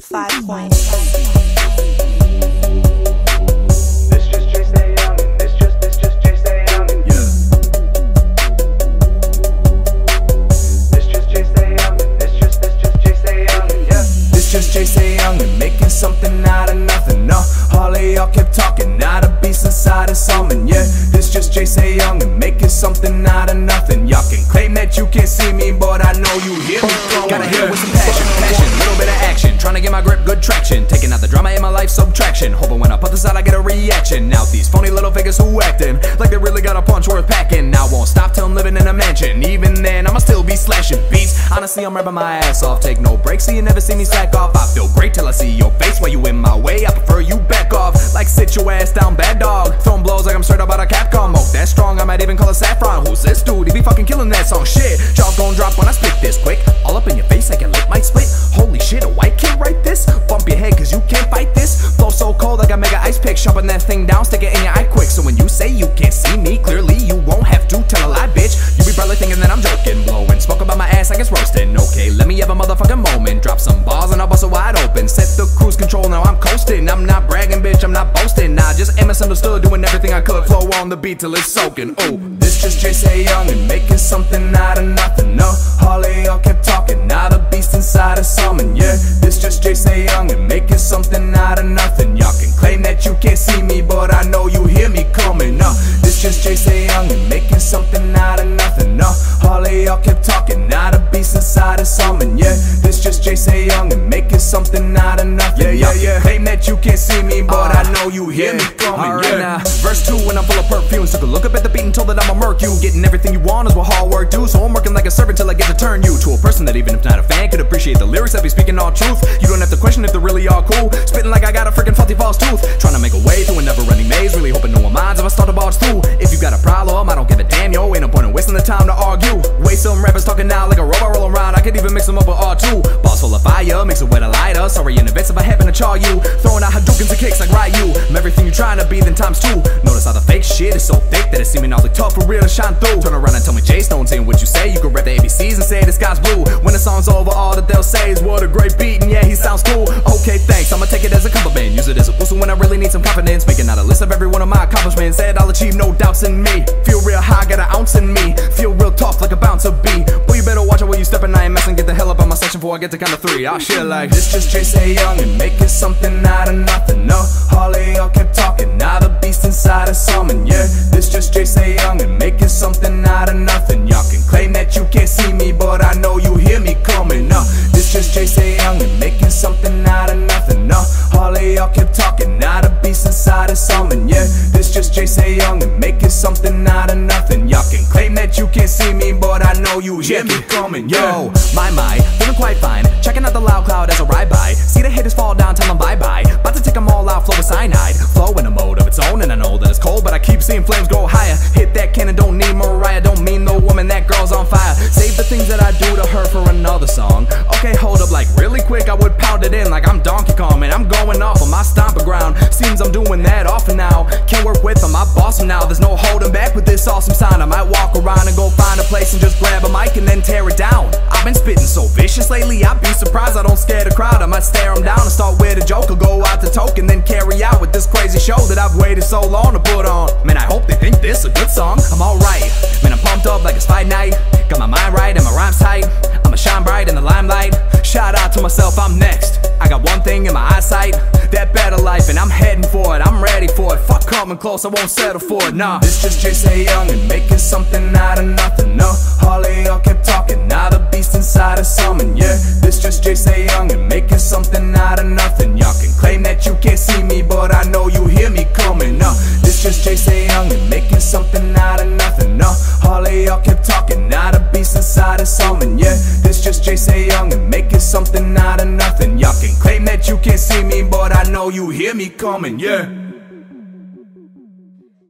Five just making something out of nothing. No, all y'all kept talking, not a beast inside of. Yeah, this just making something out of nothing. Y'all can claim that you can't see me, but I know you hear me. Get my grip, good traction. Taking out the drama in my life, subtraction. Hoping when I put this out, I get a reaction. Now these phony little figures who acting like they really got a punch worth packing. I won't stop till I'm living in a mansion. Even then, I'ma still be slashing beats. Honestly, I'm rapping my ass off. Take no breaks, so you never see me slack off. I feel great till I see your face. While you in my way, I prefer you back off. Like sit your ass down, bad dog. Throwing blows like I'm straight up White kid write this? Bump your head cause you can't fight this. Flow so cold like a mega ice pick. Sharpen that thing down, stick it in your eye quick. So when you say you can't see me clearly, you won't have to tell a lie, bitch. You be probably thinking that I'm joking, blowing smoke about my ass like it's roasting. Okay, let me have a motherfucking moment. Drop some balls and I'll bust it wide open. Set the cruise control, now I'm coasting. I'm not bragging, bitch, I'm not boasting. Nah, just am misunderstood, doing everything I could. Flow on the beat till it's soaking. Oh, this just Jay Young and making something out of nothing. Yeah, this just Jay Say Young. And making something out of nothing. Yeah, yeah, yeah. Claim that you can't see me, but I know you hear me coming. Alright yeah. now, verse 2 when I'm full of perfumes Took a look up at the beat and told that I'ma murk you. Getting everything you want is what hard work do So I'm working like a servant till I get to turn you To a person that even if not a fan could appreciate the lyrics that be speaking all truth. You don't have to question if they're really all cool. Spitting like I got a freaking faulty false tooth. Trying to make a way through a never running maze Really hoping no one minds if I start a box too If you got a problem, I don't give a damn yo. Ain't no point in wasting the time to argue. Waste some rappers talking now like a robot rolling around I could even mix them up with R2 Balls full of fire, mix it with a lighter. Sorry in advance if I happen to char you. Throwing out Hadoukens and kicks like Ryu I'm everything you're trying to be, then times two. Notice how the fake shit is so thick that it's seeming all the tough for real to shine through. Turn around and tell me Jay Stone's in what you say. You can rap the ABCs and say the sky's blue. When the song's over, all that they'll say is what a great beat and yeah, he sounds cool. Okay, thanks, I'ma take it as a compliment. Use it as a boost when I really need some confidence. Making out a list of every one of my accomplishments. Said I'll achieve no doubts in me. Feel real high, got an ounce in me before I get to count of three Ah, shit like This just Jay Say Young and making something out of nothing. No, all of y'all kept talking, now the beast inside of something. Yeah, this just Jay Say Young and making something out of nothing. Y'all can claim that you can't see me, but I know you hear me coming. No, this just Jay Say Young and making something out of nothing. No, all of y'all kept talking, now the beast inside of something. Yeah, this just Jay Say Young and making something out of know you hear me coming. Yo, my my, feeling quite fine. Checking out the loud cloud as I ride by. See the haters fall down, tell them bye bye. About to take them all out, flow with cyanide. Flow in a mode of its own, and I know that it's cold, but I keep seeing flames go higher. Hit that cannon, don't need Mariah, don't mean no woman, that girl's on fire. Save the things that I do to her for another song. Okay, hold up, like really quick, I would pound it in like I'm Donkey Kong, and I'm going off on my stomping ground. Seems I'm doing that often now. Can't work with them, I boss them now. There's no holding back with this awesome sound. I might walk around and go find and just grab a mic and then tear it down. I've been spitting so vicious lately, I'd be surprised I don't scare the crowd. I might stare them down and start with a joke or go out to toke and then carry out with this crazy show that I've waited so long to put on. Man, I hope they think this a good song. I'm alright, man, I'm pumped up like it's fight night. Got my mind right and my rhymes tight. I'ma shine bright in the limelight. Shout out to myself, I'm next. I got one thing in my eyesight, that better life, and I'm heading for it. I'm ready for it. Fuck coming close, I won't settle for it. Nah. This just Jay Say Young and making something out of nothing. No, all of y'all kept talking, now the beast inside of something. Yeah, this just Jay Say Young and making something out of nothing. Y'all can claim that you can't see me, but I know you hear me coming. No, this just Jay Say Young and you hear me coming. Yeah.